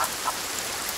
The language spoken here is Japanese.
何?